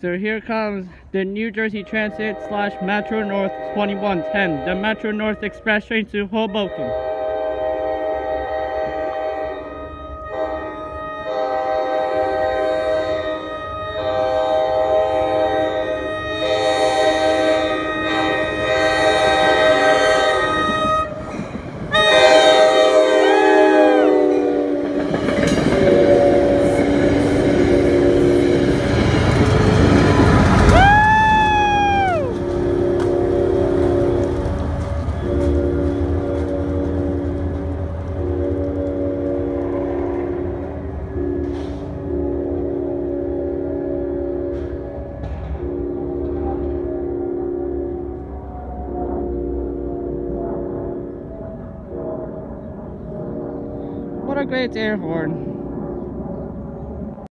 So here comes the New Jersey Transit slash Metro North 2110, the Metro North Express train to Hoboken. What a great air horn.